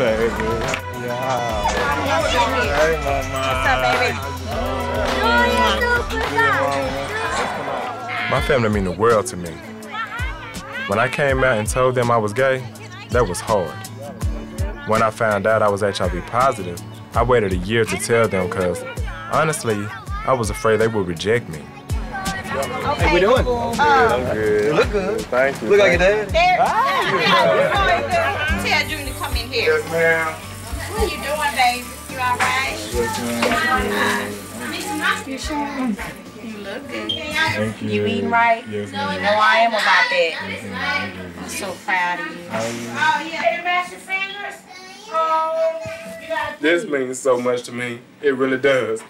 baby. Yeah. Hey, mama. My family mean the world to me. When I came out and told them I was gay, that was hard. When I found out I was HIV positive, I waited a year to tell them because, honestly, I was afraid they would reject me. How we doing? I'm good. You look good. Thank you. Look like your dad. Tell Yes, ma'am. What you doing, baby? You all right? You look good. Thank you. You eating right? Yes, You ma'am. know I am about that. I'm so proud of you. Oh, yeah. You mash your fingers? Oh, you got This means so much to me. It really does.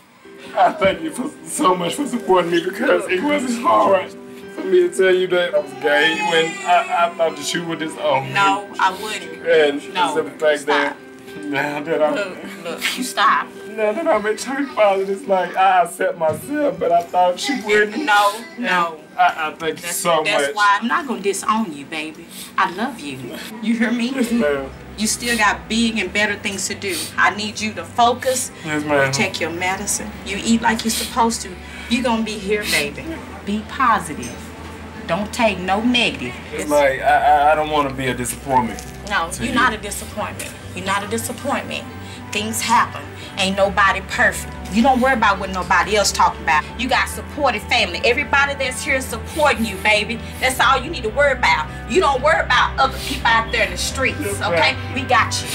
I thank you for so much for supporting me because it wasn't hard for me to tell you that I was gay when I, I thought that you were just on No, I wouldn't. And No, the fact that stop. Now that I'm Look, look, you stop. now that I'm a church father, it's like I accept myself, but I thought you wouldn't. No, no. I, I thank you That's, so that's much. why I'm not gonna disown you, baby. I love you. You hear me? Yes, ma'am. You still got big and better things to do. I need you to focus. Yes, ma'am. You take your medicine. You eat like you're supposed to. You're gonna be here, baby. Be positive. Don't take no negative. It's like I, I, I don't want to be a disappointment. No, you're you. not a disappointment. You're not a disappointment. Things happen. Ain't nobody perfect. You don't worry about what nobody else talking about. You got supportive family. Everybody that's here is supporting you, baby. That's all you need to worry about. You don't worry about other people out there in the streets, okay? We got you.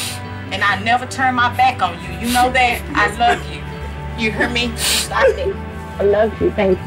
And I never turn my back on you. You know that? I love you. You hear me? Stop it. I love you, baby.